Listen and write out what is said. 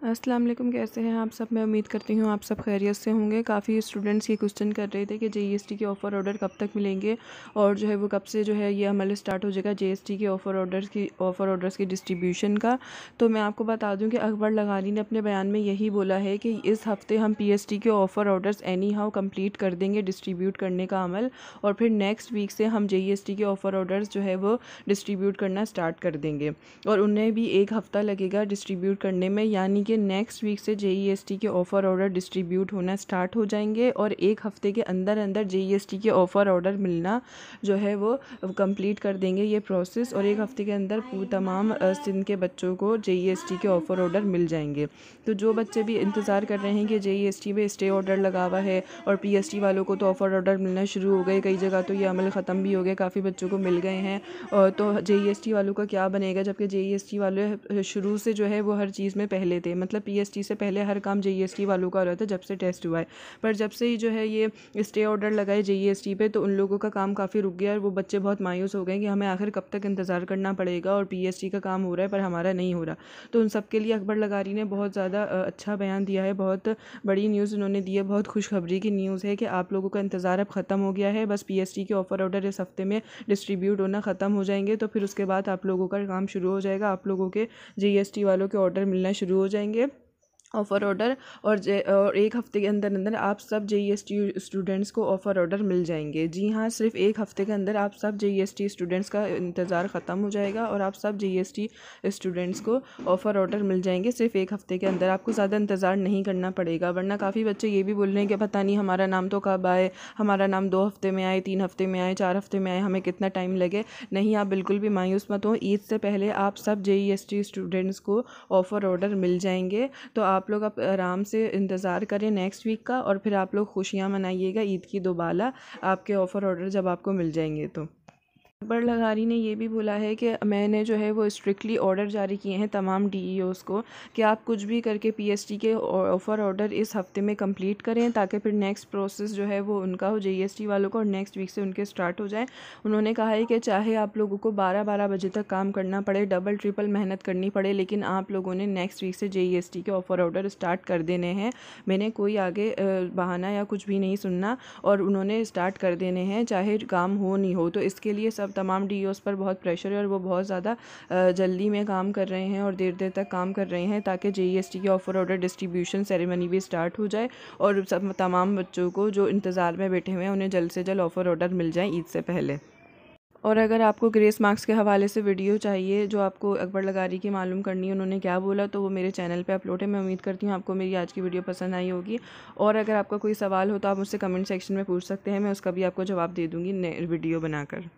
अस्सलाम वालेकुम, कैसे हैं आप सब? मैं उम्मीद करती हूँ आप सब खैरियत से होंगे। काफ़ी स्टूडेंट्स ये क्वेश्चन कर रहे थे कि जेईएसटी के ऑफ़र ऑर्डर कब तक मिलेंगे और जो है वो कब से जो है ये अमल स्टार्ट हो जाएगा जेईएसटी के ऑफ़र ऑर्डर्स की ऑफ़र ऑर्डर्स की डिस्ट्रीब्यूशन का। तो मैं आपको बता दूँ कि अकबर लगानी ने अपने बयान में यही बोला है कि इस हफ़्ते हम पीएसटी के offer orders anyhow complete कर देंगे डिस्ट्रीब्यूट करने का अमल और फिर नेक्स्ट वीक से हम जे के ऑफ़र ऑर्डर्स जो है वो डिस्ट्रीब्यूट करना स्टार्ट कर देंगे। और उन्हें भी एक हफ़्ता लगेगा डिस्ट्रीब्यूट करने में, यानी कि नेक्स्ट वीक से जेईएसटी के ऑफ़र ऑर्डर डिस्ट्रीब्यूट होना स्टार्ट हो जाएँगे और एक हफ़्ते के अंदर अंदर जे के ऑफ़र ऑर्डर मिलना जो है वो कंप्लीट कर देंगे ये प्रोसेस और एक हफ़्ते के अंदर तमाम सिंध के बच्चों को जेईएसटी के ऑफ़र ऑर्डर मिल जाएँगे। तो जो बच्चे भी इंतज़ार कर रहे हैं कि जेईएसटी में स्टे ऑर्डर लगा हुआ है और पीएसटी वालों को तो ऑफ़र ऑर्डर मिलना शुरू हो गए, कई जगह तो ये अमल ख़त्म भी हो गया काफ़ी बच्चों को मिल गए हैं। और तो जेईएसटी वालों का क्या बनेगा जबकि जे वाले शुरू से जो है वो हर चीज़ में पहले थे। मतलब पीएसटी से पहले हर काम जेईएसटी वालों का हो रहा था जब से टेस्ट हुआ है। पर जब से जो है ये स्टे ऑर्डर लगाए जेईएसटी पे तो उन लोगों का काम काफ़ी रुक गया और वो बच्चे बहुत मायूस हो गए कि हमें आखिर कब तक इंतज़ार करना पड़ेगा और पी का काम हो रहा है पर हमारा नहीं हो रहा। तो उन सब के लिए अकबर लगारी ने बहुत ज़्यादा अच्छा बयान दिया है, बहुत बड़ी न्यूज़ उन्होंने दी है, बहुत खुशखबरी की न्यूज़ है कि आप लोगों का इंतज़ार अब ख़त्म हो गया है, बस पी के ऑफ़र ऑर्डर इस हफ़्ते में डिस्ट्रीब्यूट होना ख़त्म हो जाएँगे तो फिर उसके बाद आप लोगों का काम शुरू हो जाएगा, आप लोगों के जी वालों के ऑर्डर मिलना शुरू हो जाएँगे। करेंगे ऑफ़र ऑर्डर और और एक हफ़्ते के अंदर अंदर आप सब J E S T students को ऑफ़र ऑर्डर मिल जाएँगे। जी हाँ सिर्फ़ एक हफ़्ते के अंदर आप सब J E S T students का इंतज़ार ख़त्म हो जाएगा और आप सब J E S T students को ऑफ़र ऑर्डर मिल जाएँगे। सिर्फ़ एक हफ़्ते के अंदर आपको ज़्यादा इंतज़ार नहीं करना पड़ेगा, वरना काफ़ी बच्चे ये भी बोल रहे हैं कि पता नहीं हमारा नाम तो कब आए, हमारा नाम दो हफ़्ते में आए, तीन हफ़्ते में आए, चार हफ़्ते में आए, हमें कितना टाइम लगे। नहीं, आप बिल्कुल भी मायूस मत हो, ईद से पहले आप सब J E S T students को ऑफ़र ऑर्डर मिल जाएँगे तो आप लोग अब आराम से इंतज़ार करें नेक्स्ट वीक का और फिर आप लोग खुशियाँ मनाइएगा ईद की दोबारा आपके ऑफ़र ऑर्डर जब आपको मिल जाएँगे तो। अकबर लगारी ने यह भी बोला है कि मैंने जो है वो स्ट्रिक्टली ऑर्डर जारी किए हैं तमाम डीईओस को कि आप कुछ भी करके पीएसटी के ऑफ़र ऑर्डर इस हफ़्ते में कंप्लीट करें ताकि फिर नेक्स्ट प्रोसेस जो है वो उनका हो जीएसटी वालों को और नेक्स्ट वीक से उनके स्टार्ट हो जाए। उन्होंने कहा है कि चाहे आप लोगों को बारह बारह बजे तक काम करना पड़े डबल ट्रिपल मेहनत करनी पड़े, लेकिन आप लोगों ने नेक्स्ट वीक से जे के ऑफ़र ऑर्डर स्टार्ट कर देने हैं। मैंने कोई आगे बहाना या कुछ भी नहीं सुनना और उन्होंने स्टार्ट कर देने हैं, चाहे काम हो, नहीं हो तो इसके लिए सब तमाम डी पर बहुत प्रेशर है और वो बहुत ज़्यादा जल्दी में काम कर रहे हैं और देर देर तक काम कर रहे हैं ताकि J K offer order distribution ceremony भी स्टार्ट हो जाए और सब तमाम बच्चों को जो इंतज़ार में बैठे हुए हैं उन्हें जल्द से जल्द ऑफ़र ऑर्डर मिल जाए ईद से पहले। और अगर आपको ग्रेस मार्क्स के हवाले से वीडियो चाहिए, जो आपको अकबर लगारी की मालूम करनी है, उन्होंने क्या बोला तो वो मेरे चैनल पे अपलोड है। मैं उम्मीद करती हूँ आपको मेरी आज की वीडियो पसंद आई होगी। और अगर आपका कोई सवाल हो तो आप मुझसे कमेंट सेक्शन में पूछ सकते हैं। मैं उसका भी आपको जवाब दे दूँगी वीडियो बनाकर।